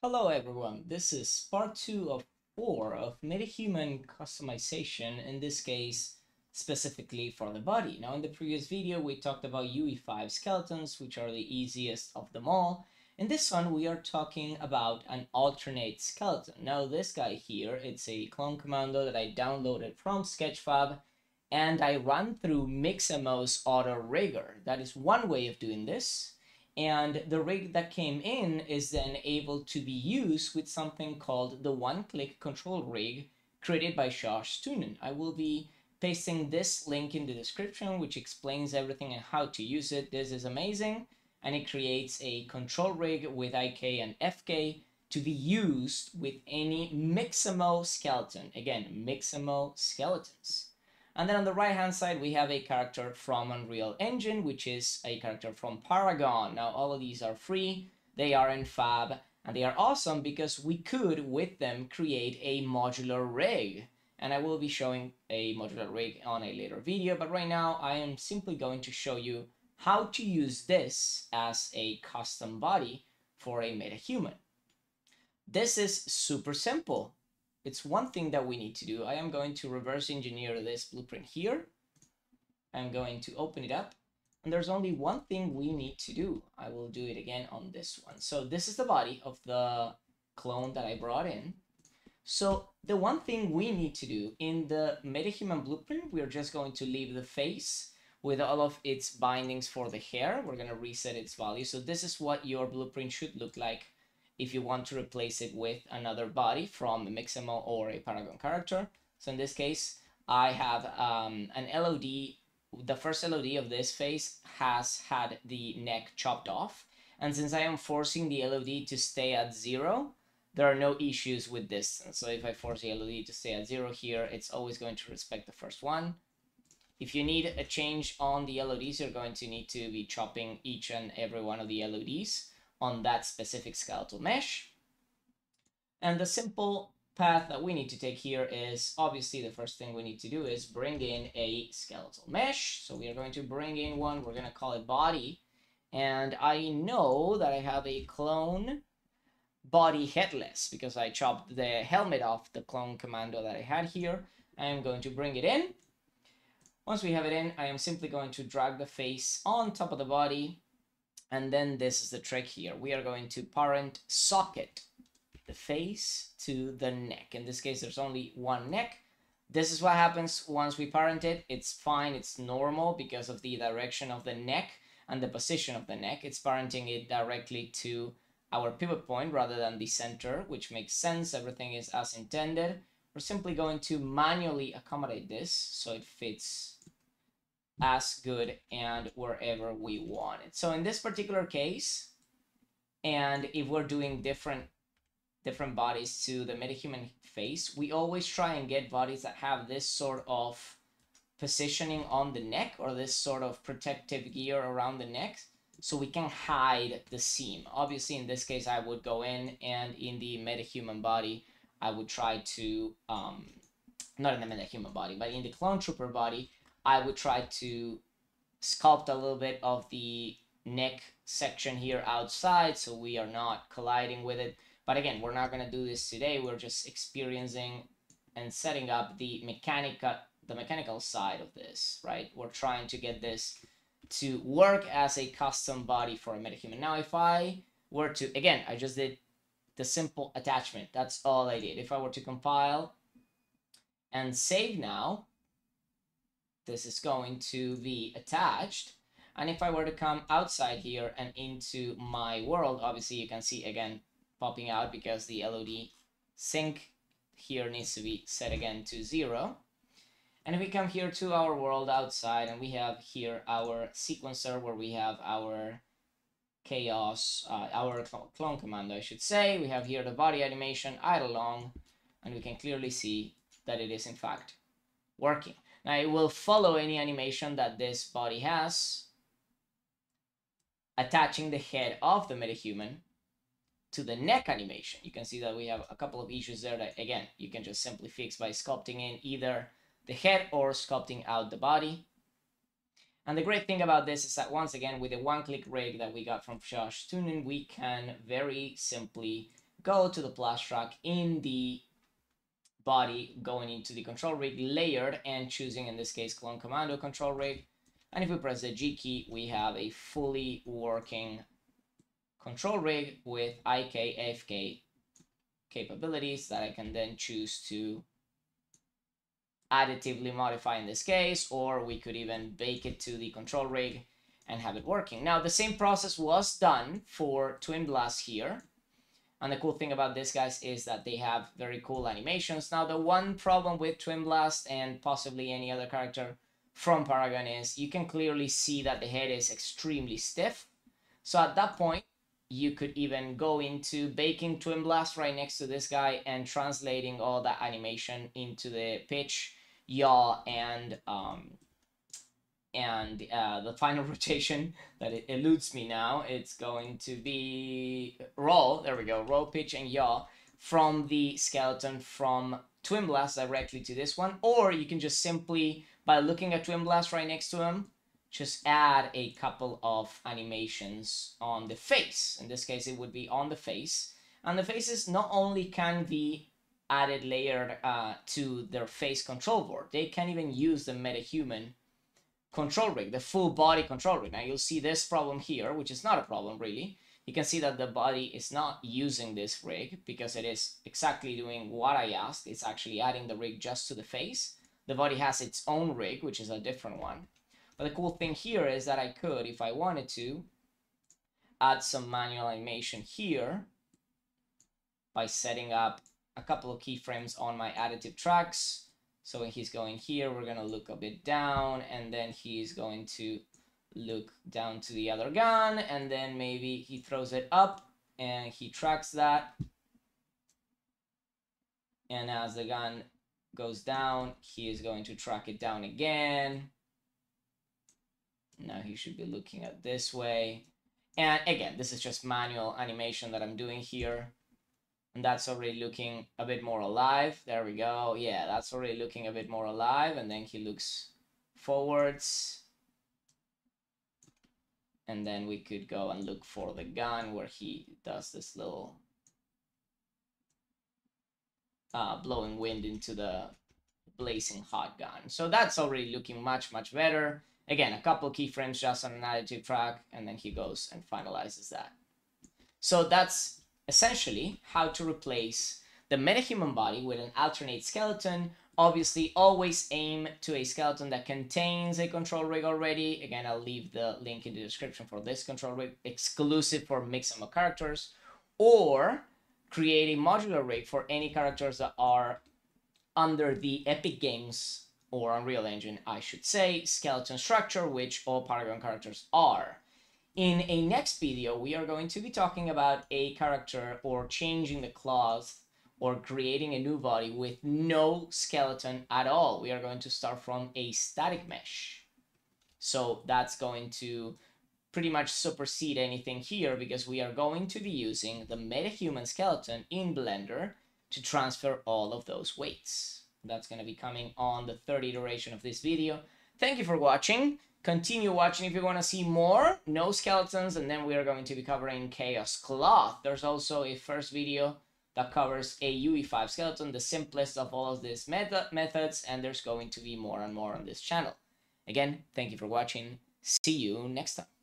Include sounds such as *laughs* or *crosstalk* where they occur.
Hello everyone, this is part 2 of 4 of metahuman customization, in this case specifically for the body. Now in the previous video we talked about UE5 skeletons, which are the easiest of them all. In this one we are talking about an alternate skeleton. Now this guy here, it's a clone commando that I downloaded from Sketchfab and I run through Mixamo's auto rigger. That is one way of doing this and the rig that came in is then able to be used with something called the one-click control rig created by Josh Toonen. I will be pasting this link in the description which explains everything and how to use it. This is amazing and it creates a control rig with IK and FK to be used with any Mixamo skeleton. Again, Mixamo skeletons. And then on the right hand side, we have a character from Unreal Engine, which is a character from Paragon. Now, all of these are free. They are in Fab and they are awesome because we could, with them, create a modular rig. And I will be showing a modular rig on a later video, but right now I am simply going to show you how to use this as a custom body for a metahuman. This is super simple it's one thing that we need to do. I am going to reverse engineer this blueprint here. I'm going to open it up. And there's only one thing we need to do. I will do it again on this one. So this is the body of the clone that I brought in. So the one thing we need to do in the metahuman blueprint, we're just going to leave the face with all of its bindings for the hair. We're going to reset its value. So this is what your blueprint should look like if you want to replace it with another body from a Mixamo or a Paragon character. So in this case, I have um, an LOD. The first LOD of this face has had the neck chopped off. And since I am forcing the LOD to stay at zero, there are no issues with this. So if I force the LOD to stay at zero here, it's always going to respect the first one. If you need a change on the LODs, you're going to need to be chopping each and every one of the LODs on that specific skeletal mesh. And the simple path that we need to take here is obviously the first thing we need to do is bring in a skeletal mesh. So we are going to bring in one, we're going to call it body. And I know that I have a clone body headless because I chopped the helmet off the clone commando that I had here. I am going to bring it in. Once we have it in, I am simply going to drag the face on top of the body and then this is the trick here. We are going to parent socket the face to the neck. In this case, there's only one neck. This is what happens once we parent it. It's fine, it's normal because of the direction of the neck and the position of the neck. It's parenting it directly to our pivot point rather than the center, which makes sense. Everything is as intended. We're simply going to manually accommodate this so it fits as good and wherever we want it. So in this particular case, and if we're doing different different bodies to the metahuman face, we always try and get bodies that have this sort of positioning on the neck or this sort of protective gear around the neck so we can hide the seam. Obviously, in this case, I would go in and in the metahuman body, I would try to, um, not in the metahuman body, but in the clone trooper body, I would try to sculpt a little bit of the neck section here outside so we are not colliding with it. But again, we're not going to do this today. We're just experiencing and setting up the mechanical the mechanical side of this, right? We're trying to get this to work as a custom body for a metahuman. Now, if I were to, again, I just did the simple attachment. That's all I did. If I were to compile and save now, this is going to be attached. And if I were to come outside here and into my world, obviously you can see again popping out because the LOD sync here needs to be set again to zero. And if we come here to our world outside and we have here our sequencer where we have our chaos, uh, our clone commando, I should say. We have here the body animation, idle long, and we can clearly see that it is in fact working. Now it will follow any animation that this body has, attaching the head of the metahuman to the neck animation. You can see that we have a couple of issues there that, again, you can just simply fix by sculpting in either the head or sculpting out the body. And the great thing about this is that once again, with the one-click rig that we got from Josh Toonen, we can very simply go to the plus track in the body, going into the control rig layered and choosing in this case clone commando control rig. And if we press the G key, we have a fully working control rig with IK, AFK capabilities that I can then choose to additively modify in this case, or we could even bake it to the control rig and have it working. Now, the same process was done for Twin Blast here. And the cool thing about this, guys, is that they have very cool animations. Now, the one problem with Twin Blast and possibly any other character from Paragon is you can clearly see that the head is extremely stiff. So at that point, you could even go into baking Twin Blast right next to this guy and translating all that animation into the pitch, yaw, and um, and uh, the final *laughs* rotation that it eludes me now, it's going to be roll, there we go, roll, pitch, and yaw from the skeleton from Twin Blast directly to this one, or you can just simply, by looking at Twin Blast right next to him, just add a couple of animations on the face. In this case, it would be on the face. And the faces not only can be added layered uh, to their face control board, they can even use the MetaHuman control rig, the full body control rig. Now you'll see this problem here, which is not a problem really. You can see that the body is not using this rig because it is exactly doing what I asked. It's actually adding the rig just to the face. The body has its own rig, which is a different one. But the cool thing here is that I could, if I wanted to, add some manual animation here by setting up a couple of keyframes on my additive tracks so when he's going here, we're to look a bit down and then he's going to look down to the other gun and then maybe he throws it up and he tracks that. And as the gun goes down, he is going to track it down again. Now he should be looking at this way. And again, this is just manual animation that I'm doing here. And that's already looking a bit more alive. There we go. Yeah, that's already looking a bit more alive. And then he looks forwards. And then we could go and look for the gun where he does this little uh, blowing wind into the blazing hot gun. So that's already looking much, much better. Again, a couple keyframes just on an additive track, and then he goes and finalizes that. So that's essentially how to replace the metahuman body with an alternate skeleton. Obviously, always aim to a skeleton that contains a control rig already. Again, I'll leave the link in the description for this control rig exclusive for Mixamo characters. Or create a modular rig for any characters that are under the Epic Games or Unreal Engine, I should say, skeleton structure, which all Paragon characters are. In a next video, we are going to be talking about a character or changing the cloth or creating a new body with no skeleton at all. We are going to start from a static mesh. So that's going to pretty much supersede anything here because we are going to be using the metahuman skeleton in Blender to transfer all of those weights. That's going to be coming on the third iteration of this video. Thank you for watching continue watching if you want to see more. No skeletons and then we are going to be covering chaos cloth. There's also a first video that covers a UE5 skeleton the simplest of all of these method methods and there's going to be more and more on this channel. Again thank you for watching. See you next time